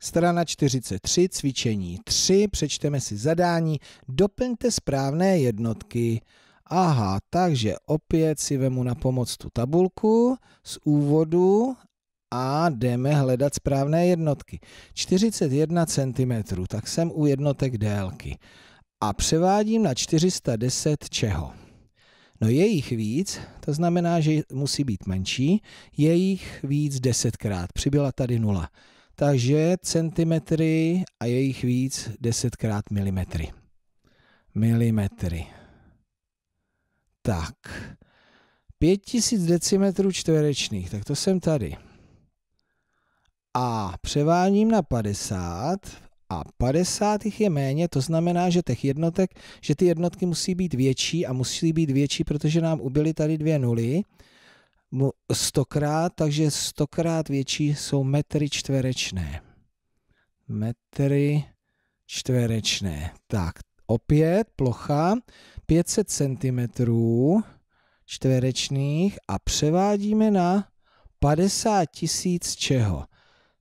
Strana 43, cvičení 3, přečteme si zadání, doplňte správné jednotky. Aha, takže opět si vemu na pomoc tu tabulku z úvodu a jdeme hledat správné jednotky. 41 cm, tak jsem u jednotek délky. A převádím na 410 čeho? No je jich víc, to znamená, že musí být menší, je jich víc desetkrát, přibyla tady nula. Takže centimetry a je jich víc desetkrát milimetry. Milimetry. Tak. 5000 decimetrů čtverečných, tak to jsem tady. A převádím na 50 a 50 jich je méně, to znamená, že těch jednotek, že ty jednotky musí být větší a musí být větší, protože nám ubyly tady dvě nuly stokrát, takže stokrát větší jsou metry čtverečné. Metry čtverečné. Tak, opět plocha 500 cm čtverečných a převádíme na 50 tisíc čeho.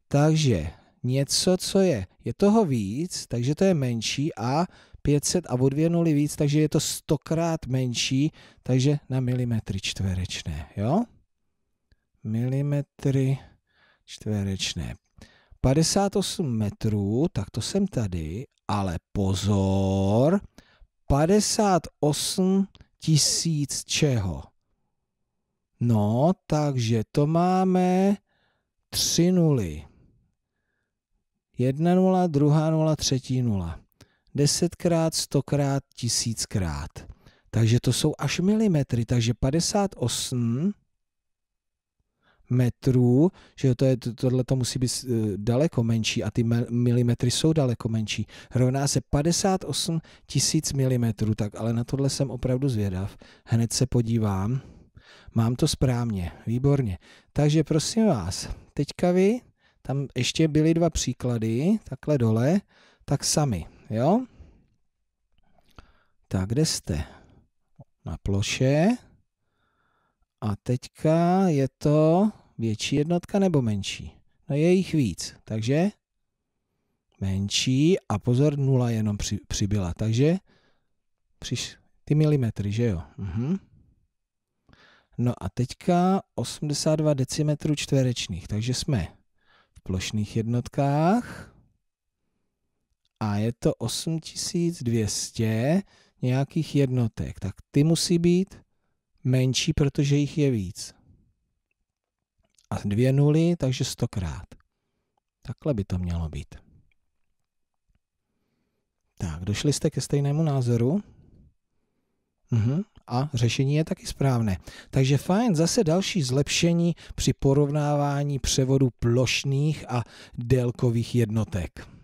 Takže něco, co je, je toho víc, takže to je menší a 500 a o dvě nuly víc, takže je to stokrát menší, takže na milimetry čtverečné, jo? Milimetry čtverečné. 58 metrů, tak to jsem tady, ale pozor, 58 tisíc čeho? No, takže to máme tři nuly. Jedna nula, druhá nula, třetí nula. Desetkrát, stokrát, tisíckrát. Takže to jsou až milimetry, takže 58 metrů, že to je, tohle to musí být eh, daleko menší a ty milimetry jsou daleko menší. Rovná se 58 tisíc milimetrů, tak ale na tohle jsem opravdu zvědav. Hned se podívám. Mám to správně, výborně. Takže prosím vás, teďka vy, tam ještě byly dva příklady, takhle dole, tak sami, jo? Tak kde jste? Na ploše. A teďka je to větší jednotka nebo menší? No je jich víc, takže menší a pozor, nula jenom při, přibyla, takže přiš, ty milimetry, že jo? Mhm. No a teďka 82 decimetrů čtverečných, takže jsme v plošných jednotkách a je to 8200 nějakých jednotek, tak ty musí být menší, protože jich je víc. A dvě nuly, takže stokrát. Takhle by to mělo být. Tak, došli jste ke stejnému názoru? Mhm. A řešení je taky správné. Takže fajn, zase další zlepšení při porovnávání převodu plošných a délkových jednotek.